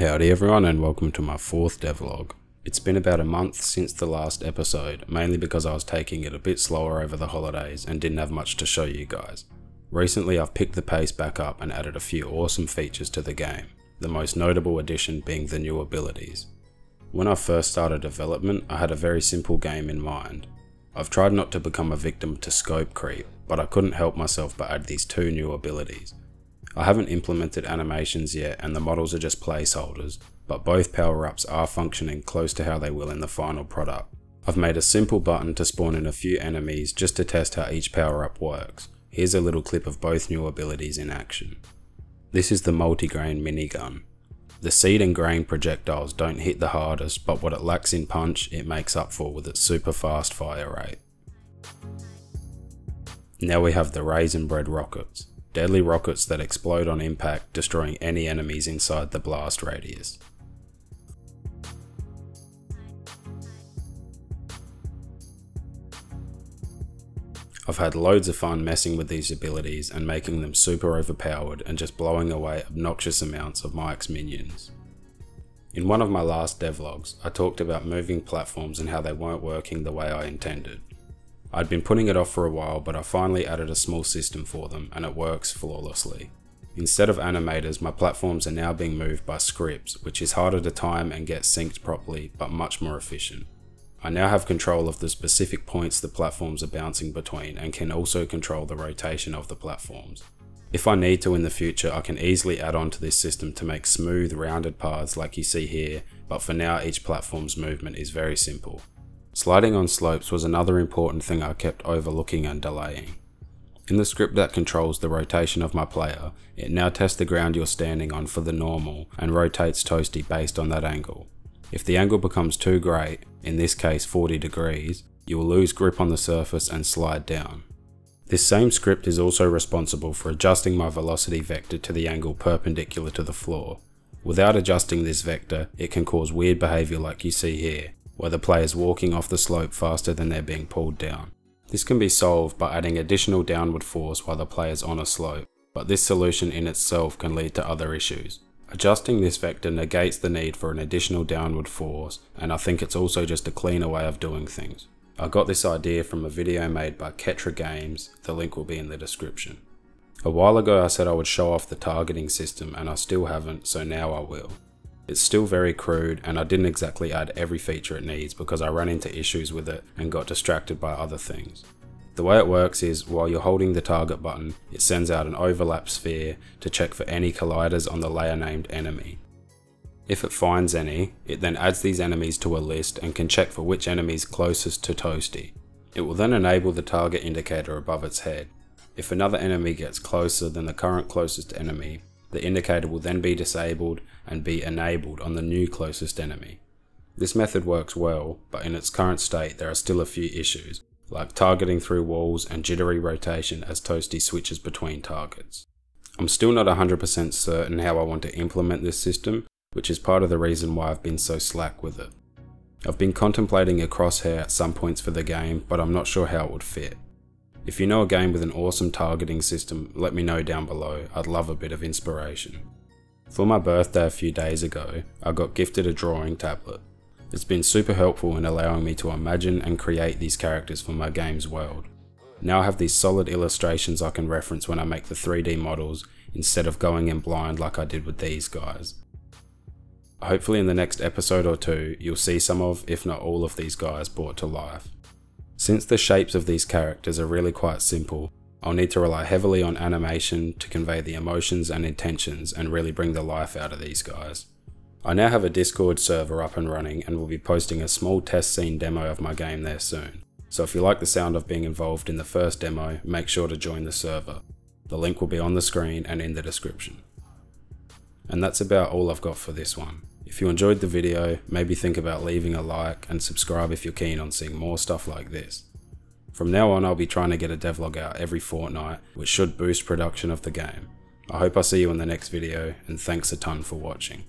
Howdy everyone and welcome to my fourth devlog. It's been about a month since the last episode, mainly because I was taking it a bit slower over the holidays and didn't have much to show you guys. Recently I've picked the pace back up and added a few awesome features to the game, the most notable addition being the new abilities. When I first started development I had a very simple game in mind. I've tried not to become a victim to scope creep, but I couldn't help myself but add these two new abilities. I haven't implemented animations yet and the models are just placeholders, but both power-ups are functioning close to how they will in the final product. I've made a simple button to spawn in a few enemies just to test how each power-up works. Here's a little clip of both new abilities in action. This is the multi-grain minigun. The seed and grain projectiles don't hit the hardest, but what it lacks in punch, it makes up for with its super fast fire rate. Now we have the raisin bread rockets deadly rockets that explode on impact, destroying any enemies inside the blast radius. I've had loads of fun messing with these abilities and making them super overpowered and just blowing away obnoxious amounts of Mike's minions. In one of my last devlogs, I talked about moving platforms and how they weren't working the way I intended. I'd been putting it off for a while, but I finally added a small system for them and it works flawlessly. Instead of animators, my platforms are now being moved by scripts, which is harder to time and get synced properly, but much more efficient. I now have control of the specific points the platforms are bouncing between and can also control the rotation of the platforms. If I need to in the future, I can easily add on to this system to make smooth, rounded paths like you see here, but for now each platform's movement is very simple. Sliding on slopes was another important thing I kept overlooking and delaying. In the script that controls the rotation of my player, it now tests the ground you're standing on for the normal and rotates Toasty based on that angle. If the angle becomes too great, in this case 40 degrees, you will lose grip on the surface and slide down. This same script is also responsible for adjusting my velocity vector to the angle perpendicular to the floor. Without adjusting this vector, it can cause weird behaviour like you see here, where the player is walking off the slope faster than they're being pulled down. This can be solved by adding additional downward force while the player is on a slope, but this solution in itself can lead to other issues. Adjusting this vector negates the need for an additional downward force, and I think it's also just a cleaner way of doing things. I got this idea from a video made by Ketra Games, the link will be in the description. A while ago I said I would show off the targeting system and I still haven't, so now I will. It's still very crude and I didn't exactly add every feature it needs because I ran into issues with it and got distracted by other things. The way it works is while you're holding the target button, it sends out an overlap sphere to check for any colliders on the layer named enemy. If it finds any, it then adds these enemies to a list and can check for which enemy is closest to Toasty. It will then enable the target indicator above its head. If another enemy gets closer than the current closest enemy, the indicator will then be disabled and be enabled on the new closest enemy. This method works well, but in its current state there are still a few issues, like targeting through walls and jittery rotation as Toasty switches between targets. I'm still not 100% certain how I want to implement this system, which is part of the reason why I've been so slack with it. I've been contemplating a crosshair at some points for the game, but I'm not sure how it would fit. If you know a game with an awesome targeting system, let me know down below, I'd love a bit of inspiration. For my birthday a few days ago, I got gifted a drawing tablet. It's been super helpful in allowing me to imagine and create these characters for my game's world. Now I have these solid illustrations I can reference when I make the 3D models instead of going in blind like I did with these guys. Hopefully in the next episode or two, you'll see some of, if not all of these guys brought to life. Since the shapes of these characters are really quite simple, I'll need to rely heavily on animation to convey the emotions and intentions and really bring the life out of these guys. I now have a Discord server up and running and will be posting a small test scene demo of my game there soon. So if you like the sound of being involved in the first demo, make sure to join the server. The link will be on the screen and in the description. And that's about all I've got for this one. If you enjoyed the video, maybe think about leaving a like and subscribe if you're keen on seeing more stuff like this. From now on I'll be trying to get a devlog out every fortnight, which should boost production of the game. I hope I see you in the next video, and thanks a ton for watching.